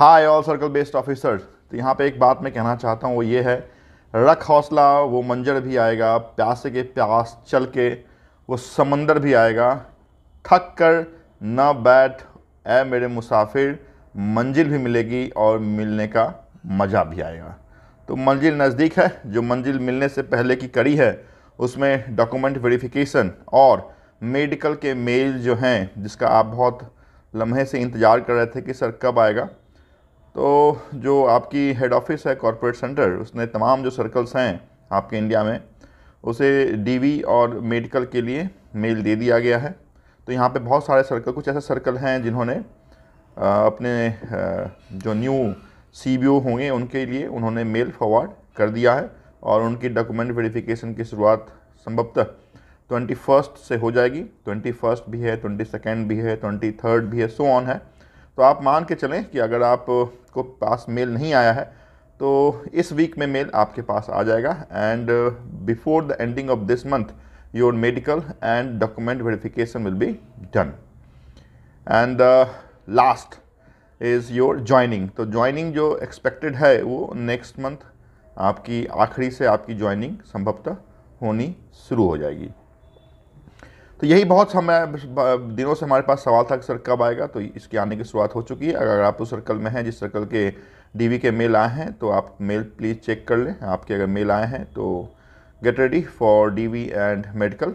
High all circle based officer तो यहाँ पे एक बात मैं कहना चाहता हूँ, वो ये है, रख हौसला, वो मंजर भी आएगा, प्यासे के प्यास चल के, वो समंदर भी आएगा। थक कर न बैठ ए मेरे मुसाफिर, मंजिल भी मिलेगी और मिलने का मज़ा भी आएगा। तो मंजिल नज़दीक है, जो मंजिल मिलने से पहले की कड़ी है, उसमें डॉक्यूमेंट वेरिफिकेशन और मेडिकल के मेल जो हैं, जिसका आप बहुत लम्हे से इंतज़ार कर रहे थे कि सर कब आएगा तो जो आपकी हेड ऑफ़िस है कॉरपोरेट सेंटर उसने तमाम जो सर्कल्स हैं आपके इंडिया में, उसे डीवी और मेडिकल के लिए मेल दे दिया गया है। तो यहाँ पे बहुत सारे सर्कल कुछ ऐसे सर्कल हैं जिन्होंने अपने जो न्यू सीबीओ होंगे, उनके लिए उन्होंने मेल फॉरवर्ड कर दिया है और उनकी डॉक्यूमेंट वेरिफिकेशन की शुरुआत संभवतः ट्वेंटी फ़र्स्ट से हो जाएगी। ट्वेंटी फ़र्स्ट भी है ट्वेंटी सेकेंड भी है ट्वेंटी थर्ड भी है सो ऑन है। तो आप मान के चलें कि अगर आप को पास मेल नहीं आया है तो इस वीक में मेल आपके पास आ जाएगा। And before the ending of this month your medical and document verification will be done and the last is your joining तो ज्वाइनिंग जो एक्सपेक्टेड है, वो नेक्स्ट मंथ आपकी आखिरी से आपकी ज्वाइनिंग संभवतः होनी शुरू हो जाएगी। तो यही बहुत समय दिनों से हमारे पास सवाल था कि सर कब आएगा तो इसके आने की शुरुआत हो चुकी है। अगर आप उस सर्कल में हैं, जिस सर्कल के डीवी के मेल आए हैं तो आप मेल प्लीज़ चेक कर लें। आपके अगर मेल आए हैं तो get ready for DV and medical.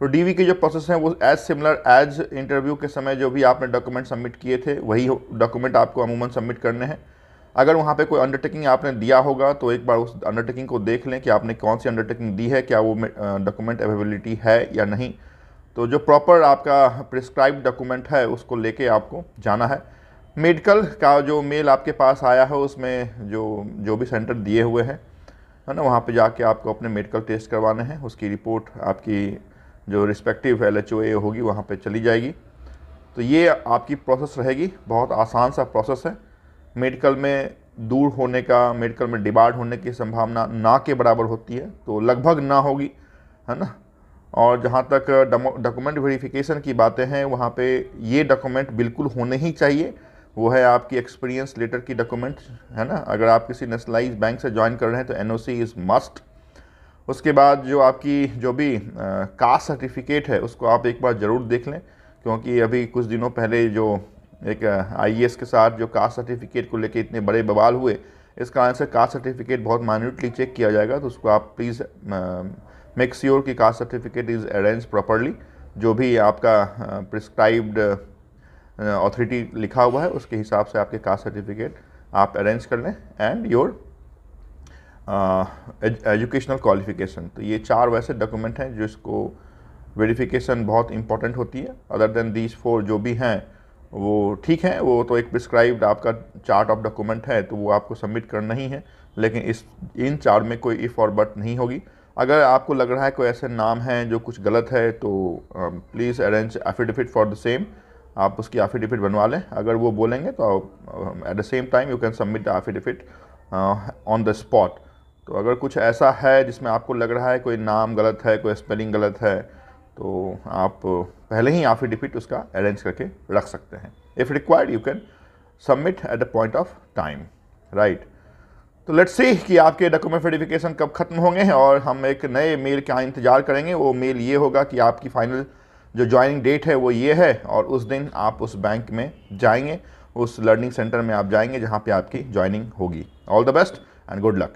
तो डीवी के जो प्रोसेस हैं, वो एज सिमिलर एज इंटरव्यू के समय जो भी आपने डॉक्यूमेंट सबमिट किए थे, वही डॉक्यूमेंट आपको अमूमन सबमिट करने हैं। अगर वहाँ पे कोई अंडरटेकिंग आपने दिया होगा तो एक बार उस अंडरटेकिंग को देख लें कि आपने कौन सी अंडरटेकिंग दी है, क्या वो डॉक्यूमेंट अवेलेबिलिटी है या नहीं। तो जो प्रॉपर आपका प्रिस्क्राइब डॉक्यूमेंट है, उसको लेके आपको जाना है। मेडिकल का जो मेल आपके पास आया है, उसमें जो जो भी सेंटर दिए हुए हैं, है ना, वहाँ पे जाके आपको अपने मेडिकल टेस्ट करवाने हैं। उसकी रिपोर्ट आपकी जो रिस्पेक्टिव एल एच होगी, वहाँ पे चली जाएगी। तो ये आपकी प्रोसेस रहेगी। बहुत आसान सा प्रोसेस है। मेडिकल में दूर होने का मेडिकल में डिबार्ड होने की संभावना ना के बराबर होती है। तो लगभग ना होगी, है ना। और जहाँ तक डॉक्यूमेंट वेरिफिकेशन की बातें हैं, वहाँ पे ये डॉक्यूमेंट बिल्कुल होने ही चाहिए। वो है आपकी एक्सपीरियंस लेटर की डॉक्यूमेंट, है ना? अगर आप किसी नेशनलाइज बैंक से ज्वाइन कर रहे हैं तो एनओसी इज़ मस्ट उसके बाद जो आपकी जो भी कास्ट सर्टिफिकेट है, उसको आप एक बार ज़रूर देख लें, क्योंकि अभी कुछ दिनों पहले जो एक आईएएस के साथ जो कास्ट सर्टिफिकेट को लेके इतने बड़े बवाल हुए इस कारण से कास्ट सर्टिफिकेट बहुत माइन्यूटली चेक किया जाएगा तो उसको आप प्लीज़ मेक श्योर कि caste certificate is arrange properly जो भी आपका प्रिस्क्राइब्ड अथॉरिटी लिखा हुआ है, उसके हिसाब से आपके कास्ट सर्टिफिकेट आप अरेंज कर लें एंड योर एजुकेशनल क्वालिफिकेशन तो ये चार वैसे डॉक्यूमेंट हैं जिसको वेरिफिकेशन बहुत इंपॉर्टेंट होती है. अदर देन दीज फोर जो भी हैं, वो ठीक है, वो तो एक प्रिस्क्राइब्ड आपका चार्ट ऑफ़ डॉक्यूमेंट है तो वो आपको सबमिट करना ही है. लेकिन इस, इन चार में कोई इफ़ और बट नहीं होगी. अगर आपको लग रहा है कोई ऐसे नाम हैं जो कुछ गलत है तो please arrange affidavit for the same आप उसकी एफिडेविट बनवा लें। अगर वो बोलेंगे तो at the same time you can submit the affidavit on the spot तो अगर कुछ ऐसा है जिसमें आपको लग रहा है कोई नाम गलत है, कोई स्पेलिंग गलत है तो आप पहले ही एफिडेविट उसका अरेंज करके रख सकते हैं। If required you can submit at the point of time right तो लेट्स सी कि आपके डॉक्यूमेंट वेरिफिकेशन कब खत्म होंगे और हम एक नए मेल का इंतज़ार करेंगे। वो मेल ये होगा कि आपकी फाइनल जो ज्वाइनिंग डेट है, वो ये है और उस दिन आप उस बैंक में जाएँगे। उस लर्निंग सेंटर में आप जाएँगे जहाँ पे आपकी ज्वाइनिंग होगी। All the best and good luck